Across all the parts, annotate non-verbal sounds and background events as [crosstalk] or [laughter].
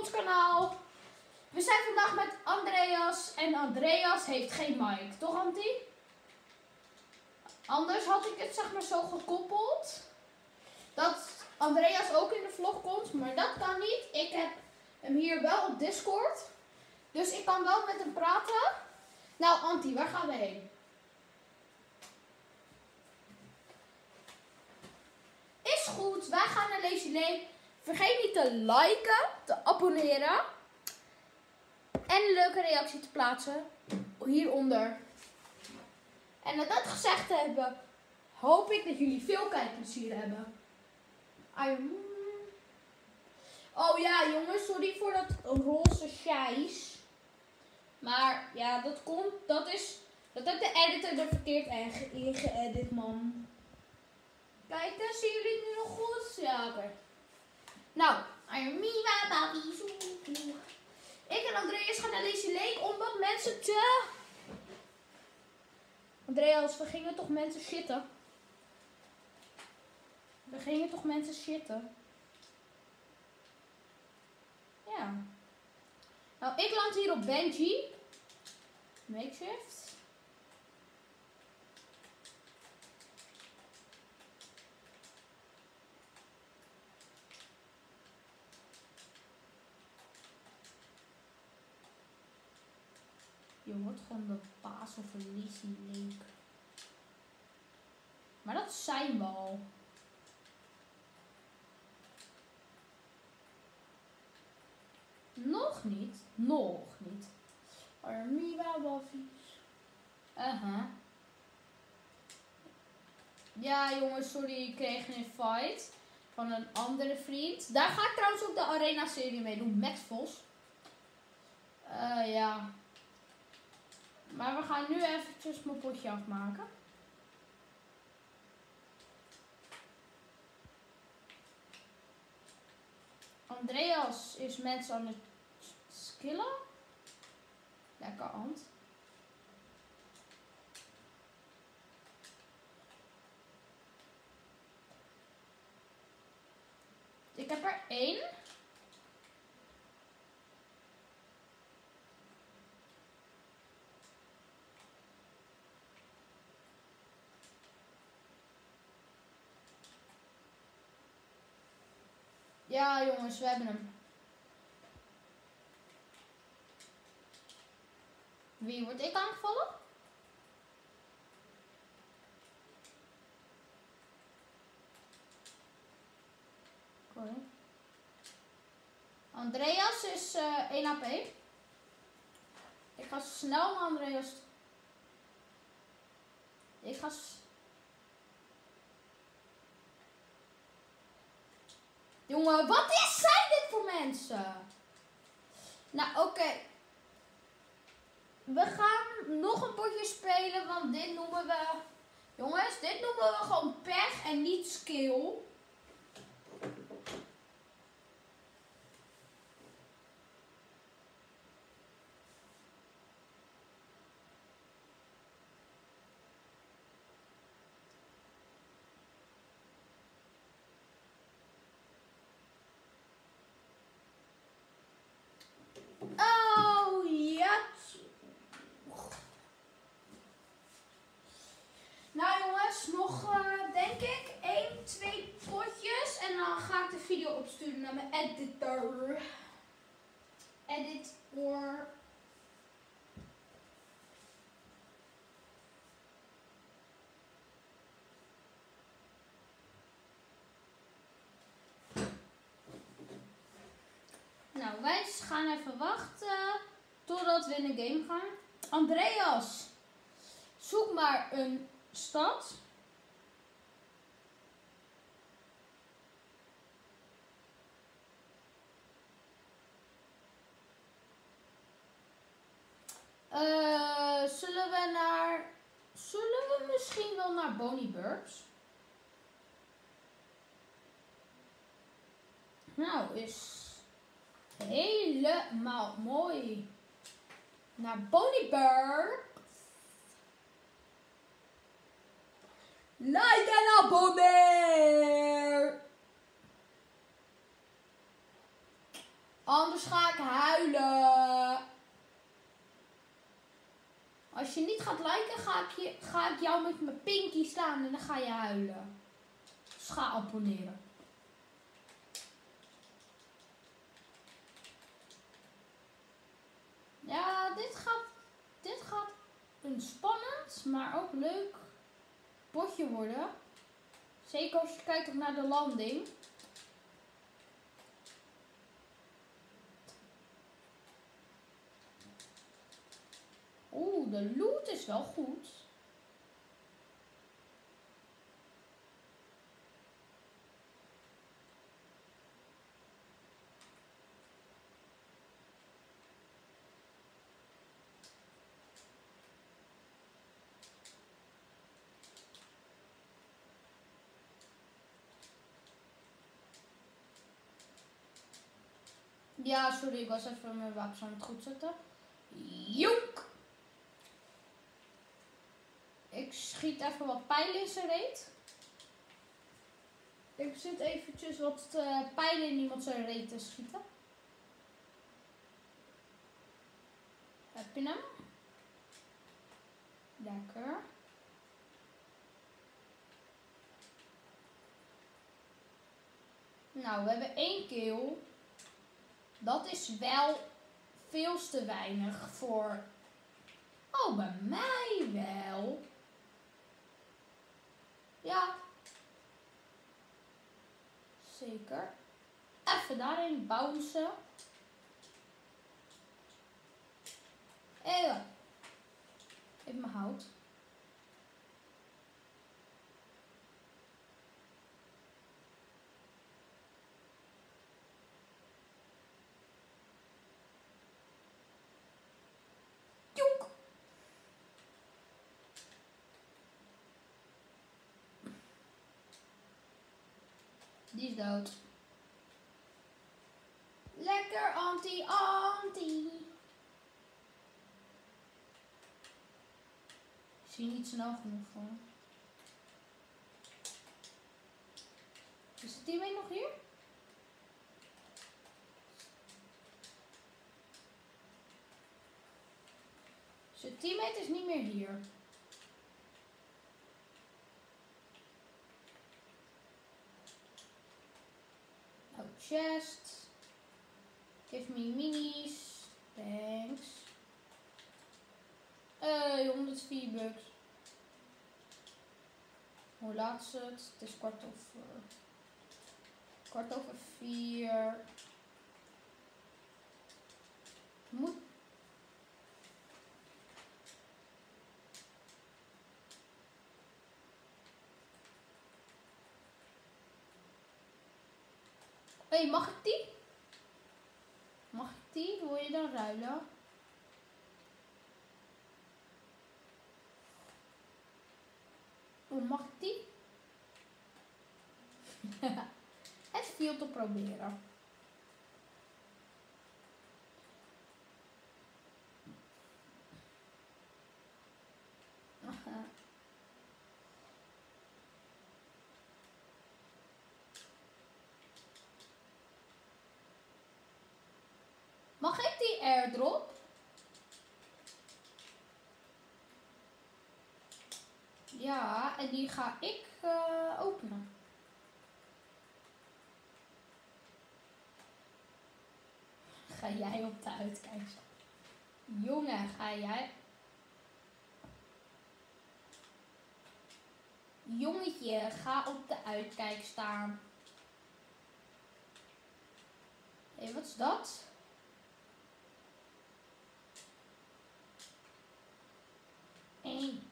ons kanaal. We zijn vandaag met Andreas en Andreas heeft geen mic, toch Anti? Anders had ik het zeg maar zo gekoppeld dat Andreas ook in de vlog komt, maar dat kan niet. Ik heb hem hier wel op Discord, dus ik kan wel met hem praten. Nou Anti, waar gaan we heen? Is goed, wij gaan naar Lazy. Vergeet niet te liken, te abonneren en een leuke reactie te plaatsen hieronder. En met dat gezegd te hebben, hoop ik dat jullie veel kijkplezier hebben. Ai, Oh ja, jongens, sorry voor dat roze schijs. Maar ja, dat komt, dat is, dat heeft de editor er verkeerd ingeëdit, man. Kijk, dan zien jullie nu nog goed? Ja, oké. Nou, Armiwa, Babi, Ik en Andreas gaan naar deze leek om wat mensen te... Andreas, we gingen toch mensen shitten? We gingen toch mensen shitten? Ja. Nou, ik land hier op Benji. Makeshift. Je wordt gewoon de paas of een leek. Maar dat zijn we al. Nog niet. Nog niet. Armiwa Waffies. Aha. Ja jongens, sorry, ik kreeg een fight van een andere vriend. Daar ga ik trouwens ook de arena serie mee doen. Max Vos. Uh, ja. Maar we gaan nu eventjes mijn potje afmaken. Andreas is mensen aan het skillen. Lekker hand. Ik heb er één. Ja, jongens, we hebben hem. Wie wordt ik aangevallen? Oké. Andreas is uh, eh, 1 AP. Ik ga snel naar Andreas. Ik ga Jongen, wat is, zijn dit voor mensen? Nou, oké. We gaan nog een potje spelen, want dit noemen we... Jongens, dit noemen we gewoon pech en niet skill. Editor. Edit or Nou, wij gaan even wachten totdat we in een game gaan. Andreas, zoek maar een stad. Uh, zullen we naar. Zullen we misschien wel naar Bonnie Burbs? Nou, is helemaal mooi. Naar Bonnie Burbs. Like en abonneer! Anders ga ik huilen. Als je niet gaat liken, ga ik, je, ga ik jou met mijn pinky slaan en dan ga je huilen. Dus ga abonneren. Ja, dit gaat, dit gaat een spannend, maar ook leuk potje worden. Zeker als je kijkt naar de landing. Oeh, de loot is wel goed. Ja, sorry, ik was even mijn wapens aan het goed zetten. Joek! Ik schiet even wat pijlen in zijn reet. Ik zit eventjes wat eh, pijlen in iemand zijn reet te schieten. Heb je hem? Lekker. Nou, we hebben één kill. Dat is wel veel te weinig voor... Oh, bij mij wel. Ja. Zeker. Even daarin bouncen. Even. Even mijn hout. Joek. Die is dood. Lekker anti-anti. Ik zie niet snel genoeg voor. Is de teammate nog hier? Zijn teammate is niet meer hier. Oh, chest. Give me minis. Thanks. Hey, 104 bucks. Hoe laat is het? Het is kwart over... Kwart over vier. Moet... Hé, mag ik die? Mag ik die? Wil je dan ruilen? Oh, mag ik die? [laughs] Het viel te proberen. Aha. Mag ik die airdrop? Ja, en die ga ik eh, openen. Ga jij op de uitkijk? Jongen, ga jij... Jongetje, ga op de uitkijk staan. Hé, hey, wat is dat? Eén.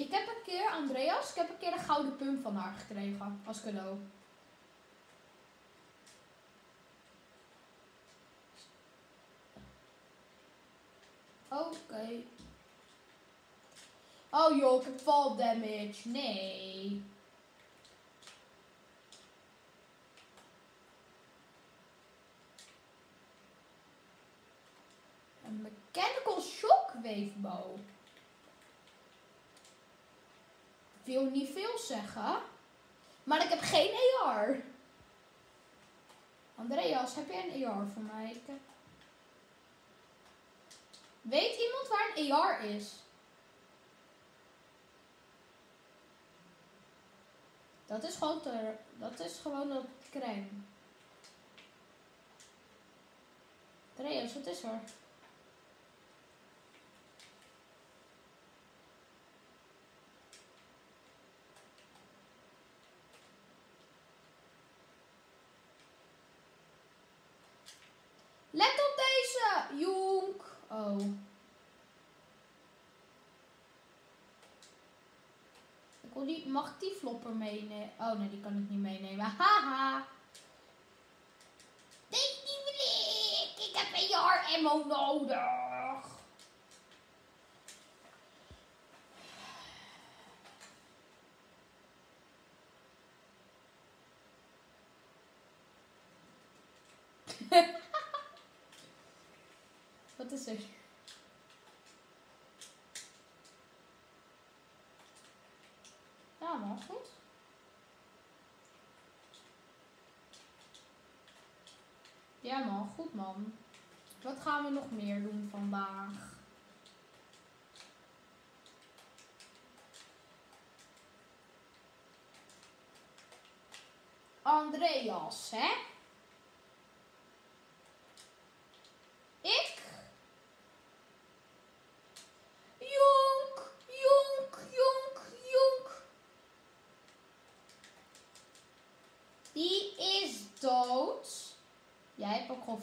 Ik heb een Andreas, ik heb een keer een gouden pump van haar gekregen als cadeau. Oké. Oh joh, ik heb fall damage. Nee. Een mechanical shockwave bow. Wil niet veel zeggen. Maar ik heb geen AR. Andreas, heb jij een AR voor mij? Weet iemand waar een AR is? Dat is gewoon dat is gewoon dat crème. Andreas, wat is er? Let op deze, jonk. Oh. Die, mag die flopper meenemen? Oh nee, die kan ik niet meenemen. [laughs] Haha. Deze die wil ik. Ik heb een jaar ammo nodig. Wat is er? Ja, man, goed. Ja, man, goed, man. Wat gaan we nog meer doen vandaag? Andreas, hè? Ik? Jonk, jonk, jonk, jonk. Die is dood. Jij hebt ook gewoon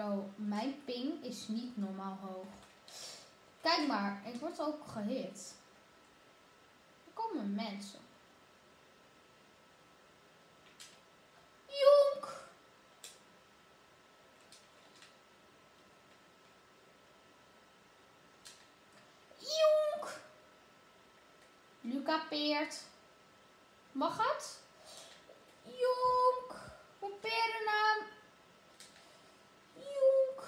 Bro, mijn ping is niet normaal hoog. Kijk maar, ik word ook gehit. Er komen mensen. Jonk! Jonk! Luca Peert. Mag het? Jonk! We peren hem. Jonk!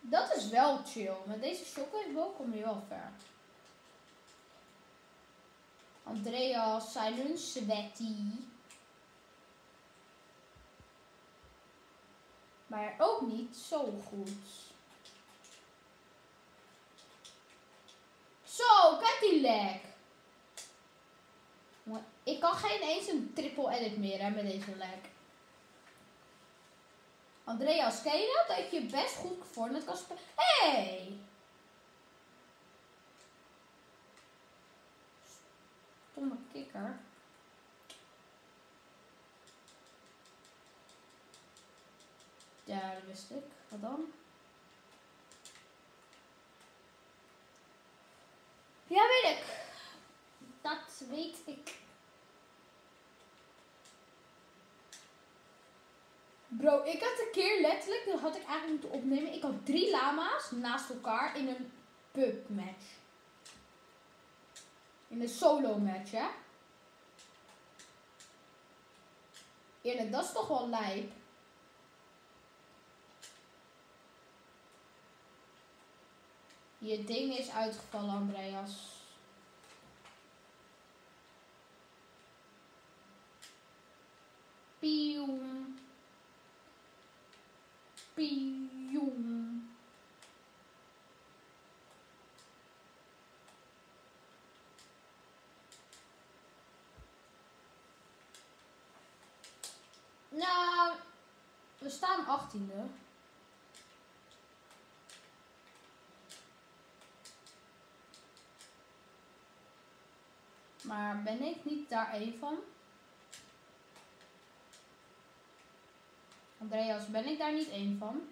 Dat is wel chill. Met deze shockwave kom je wel ver. Andreas, een sweaty. Maar ook niet zo goed. Zo, kijk die. Jongen, Ik kan geen eens een triple edit meer hè, met deze lek. Andreas, je dat? Dat je best goed Fortnite kan spelen. Hey! Stomme kikker. Ja, dat wist ik. Wat dan? Ja, weet ik. Dat weet ik. Bro, ik had een keer letterlijk, dat had ik eigenlijk moeten opnemen. Ik had drie lama's naast elkaar in een pub match. In een solo match, hè? Eerlijk, dat is toch wel lijp. Je ding is uitgevallen, Andreas. Pieuw. Pieuw. Nou, we staan achttiende. Maar ben ik niet daar één van? Andreas, ben ik daar niet één van?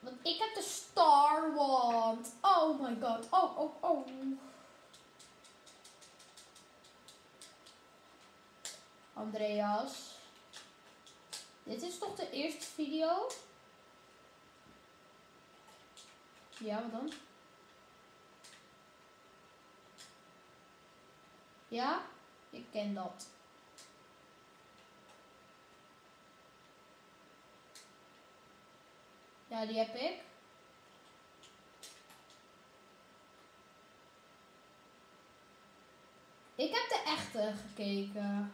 Want ik heb de Star Wand. Oh my god. Oh, oh, oh. Andreas. Dit is toch de eerste video? Ja, wat dan? Ja? Ik ken dat. Ja, die heb ik. Ik heb de echte gekeken.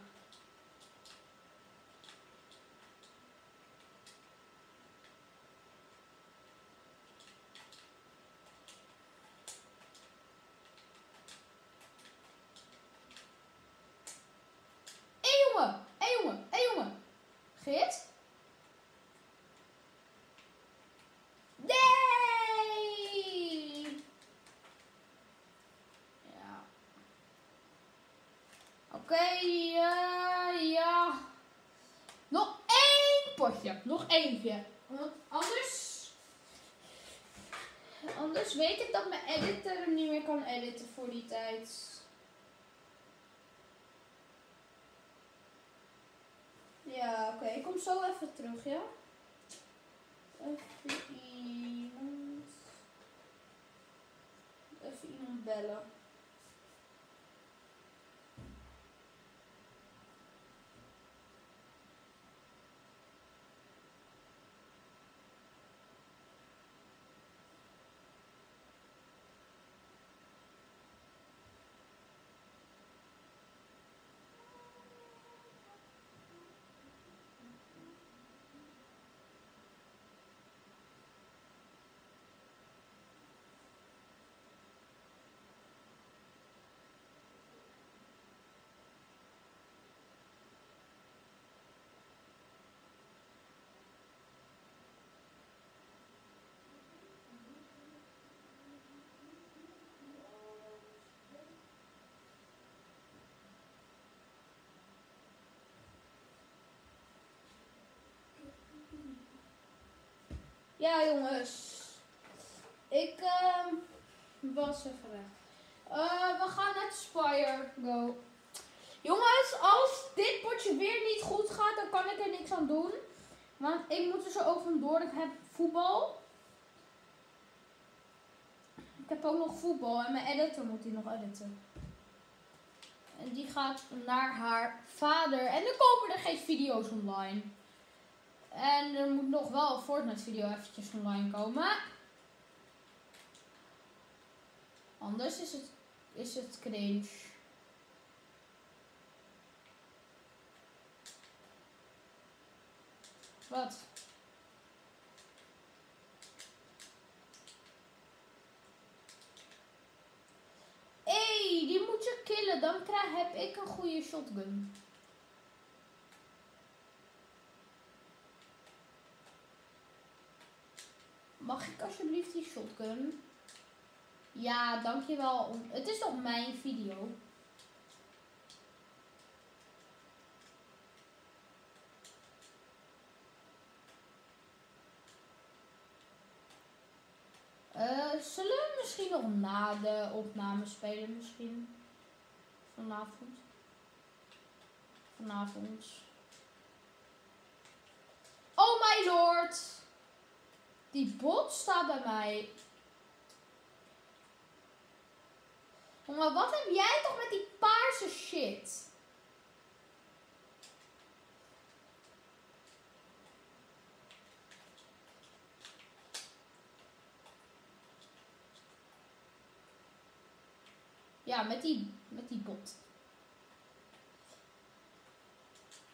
Hé jongen, hé jongen, hé jongen. Git? Nee! Ja. Oké, ja, ja. Nog één potje. Nog eentje. Want anders... Anders weet ik dat mijn editor hem niet meer kan editen voor die tijd. Ja, oké. Ik kom zo even terug, ja? Even iemand... Even iemand bellen. Ja, jongens. Ik ehm was even weg. Eh, we gaan naar Spire Go. Jongens, als dit potje weer niet goed gaat, dan kan ik er niks aan doen. Want ik moet er zo over door. Ik heb voetbal. Ik heb ook nog voetbal en mijn editor moet die nog editen. En die gaat naar haar vader. En dan komen er geen video's online. En er moet nog wel een Fortnite video eventjes online komen. Anders is het, is het cringe. Wat? Hé, die moet je killen. Dan krijg, heb ik een goede shotgun. Mag ik alsjeblieft die shotgun? Ja, dankjewel. Het is toch mijn video? Eh, zullen we misschien nog na de opname spelen misschien? Vanavond. Vanavond. Oh my lord! Die bot staat bij mij. Maar wat heb jij toch met die paarse shit? Ja, met die, met die bot.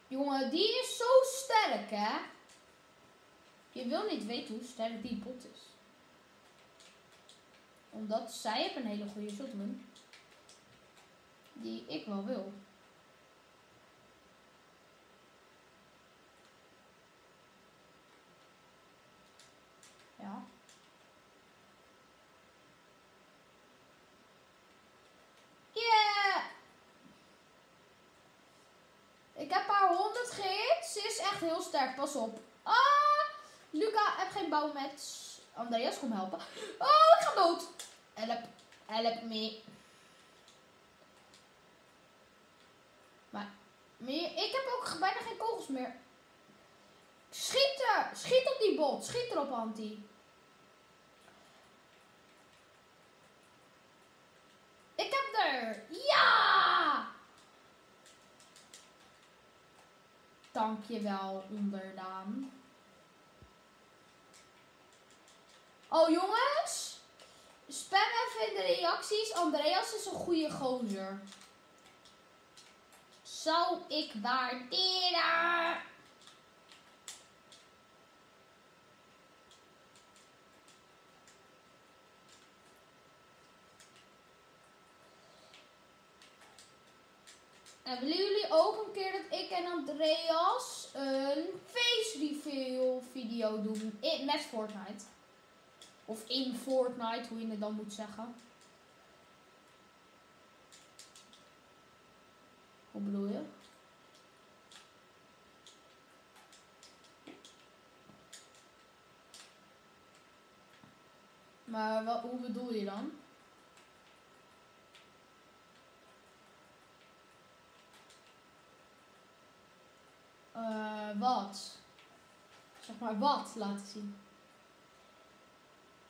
Jongen, die is zo sterk, hè? Je wil niet weten hoe sterk die bot is. Omdat zij een hele goede shotgun. Die ik wel wil. Ja. Yeah! Ik heb haar 100 gehit. Ze is echt heel sterk. Pas op. Geen bouwmets. Andreas, kom helpen. Oh, ik ga dood. Help. Help me. Maar, meer, ik heb ook bijna geen kogels meer. Schiet er! Schiet op die bot. Schiet erop, Anti. Ik heb er! Ja! Dankjewel, onderdaan. Oh jongens, spam even in de reacties. Andreas is een goede gozer. Zou ik waarderen. En willen jullie ook een keer dat ik en Andreas een face reveal video doen met Fortnite? Of in Fortnite, hoe je het dan moet zeggen. Hoe bedoel je? Maar wat, hoe bedoel je dan? Uh, wat? Zeg maar wat laten zien.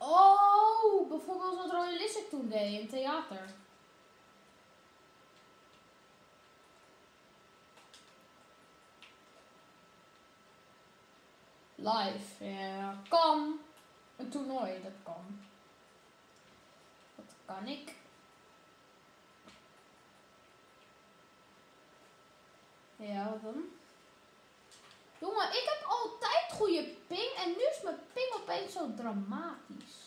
Oh, bijvoorbeeld wat Roy Lissek toen deed in theater. Live, ja, kan. Een toernooi, dat kan. Dat kan ik. Ja, wat dan? Jongen, ik heb goede ping en nu is mijn ping opeens zo dramatisch.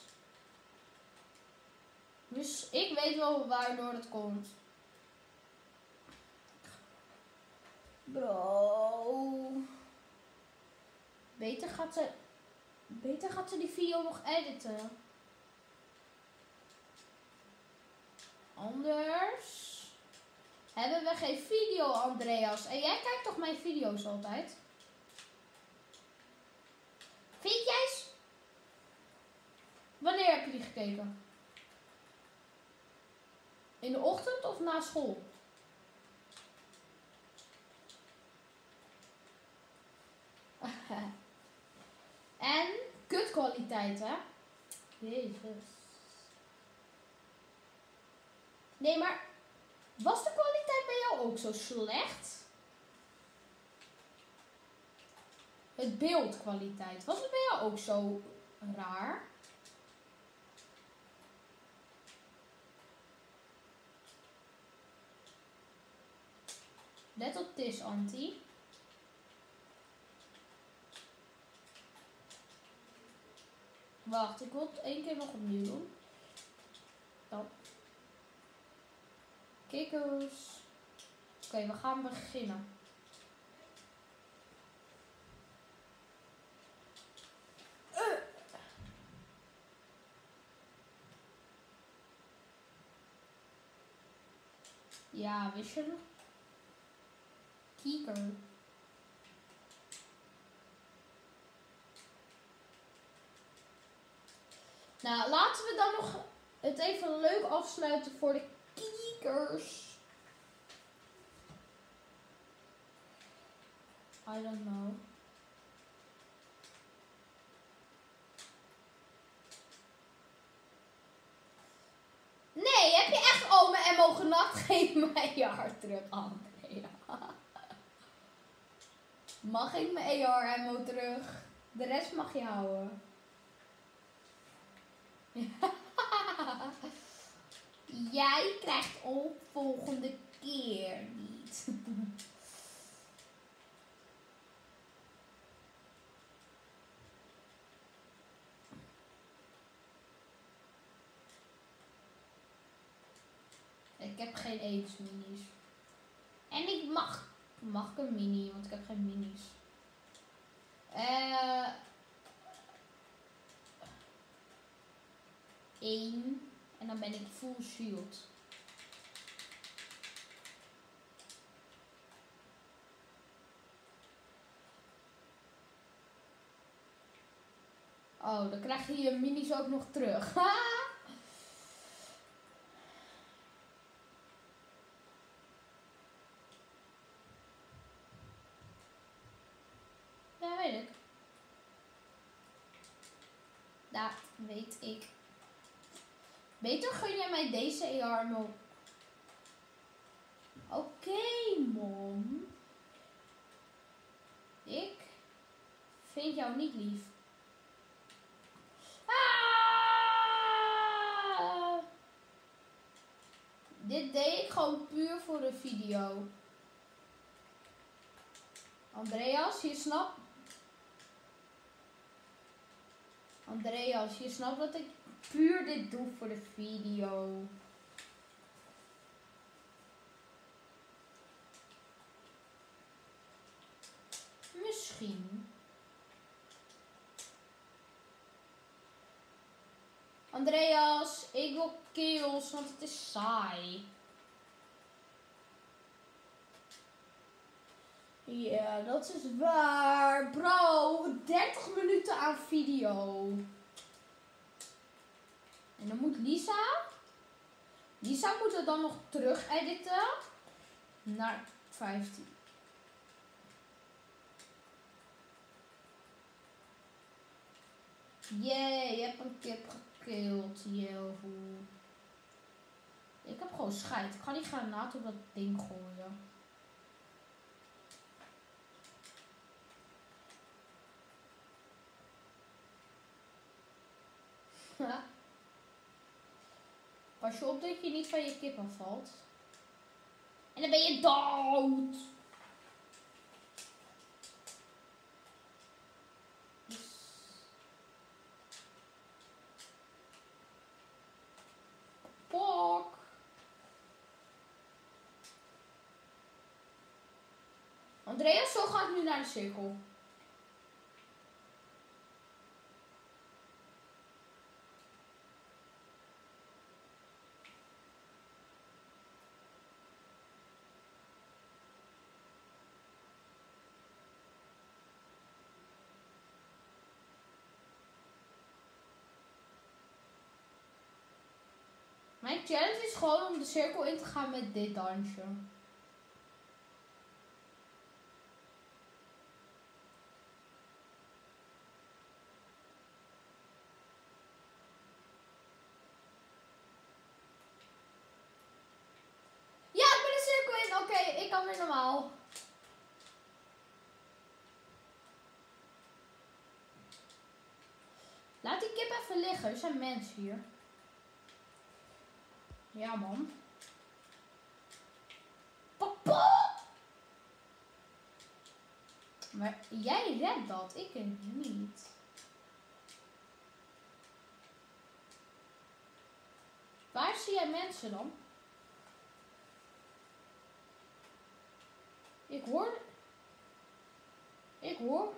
Dus ik weet wel waardoor het komt. Bro. Beter gaat ze, beter gaat ze die video nog editen. Anders hebben we geen video, Andreas. En jij kijkt toch mijn video's altijd? Vind jij? Wanneer heb je die gekeken? In de ochtend of na school? [laughs] en kutkwaliteit, hè? Jezus. Nee, maar was de kwaliteit bij jou ook zo slecht? Het beeldkwaliteit. Was het bij jou ook zo raar? Let op dit, Anti. Wacht, ik wil het één keer nog opnieuw doen. Dan. Kikkers. Oké, we gaan beginnen. Ja, wist je nog? Kieker. Nou, laten we dan nog het even leuk afsluiten voor de kiekers. I don't know. Nee, heb je echt ome en mogen nacht? [laughs] Geef mij je hart terug, Andrea. Mag ik mijn AR ammo terug? De rest mag je houden. [laughs] Jij krijgt op volgende keer niet. [laughs] Ik heb geen eens minis. En ik mag, mag ik een mini, want ik heb geen minis. Eh... Eén. En dan ben ik full shield. Oh, dan krijg je je minis ook nog terug. [laughs] ja, weet ik. Ja, weet ik. Beter gun jij mij deze AR Oké, mom. Ik vind jou niet lief. Ah! Dit deed ik gewoon puur voor de video. Andreas, je snapt. Andreas, je snapt dat ik puur dit doe voor de video. Misschien. Andreas, ik wil kills, want het is saai. Ja, dat is waar. Bro, 30 minuten aan video. En dan moet Lisa. Lisa moet het dan nog terug editen. Naar 15. Jee, je hebt een kip gekild. Jehoe. Ik heb gewoon scheid. Ik ga die granaat op dat ding gooien. [laughs] Pas je op dat je niet van je kip afvalt. En dan ben je dood. Pok. Andreas, zo gaat nu naar de cirkel. Mijn challenge is gewoon om de cirkel in te gaan met dit dansje. Ja, ik ben de cirkel in. Oké, ik kan weer normaal. Laat die kip even liggen. Er zijn mensen hier. Ja, man. Papa! Maar jij redt dat, ik niet. Waar zie jij mensen dan? Ik hoor... Ik hoor...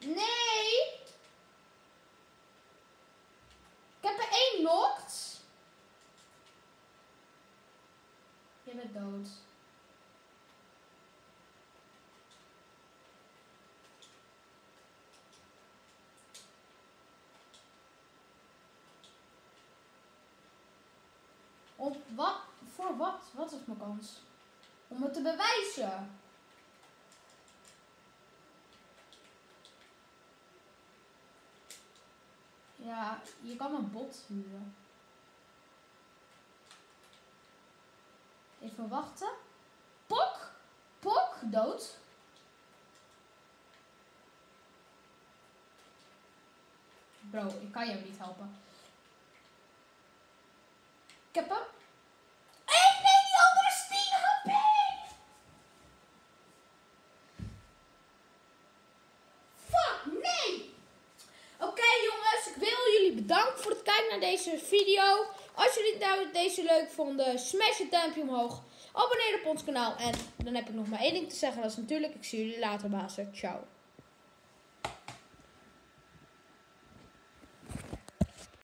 Nee! Ik heb er één nokt. Bent dood. Op wat? Voor wat? Wat is mijn kans? Om het te bewijzen. Ja, je kan een bot huren. Even wachten. Pok! Pok, dood. Bro, ik kan jou niet helpen. Ik heb hem. Ik neem die andere 10 HP! Fuck, nee! Oké jongens, ik wil jullie bedanken voor het kijken naar deze video. Als jullie nou deze leuk vonden, smash het duimpje omhoog. Abonneer op ons kanaal. En dan heb ik nog maar één ding te zeggen. Dat is natuurlijk, ik zie jullie later, bazen. Ciao.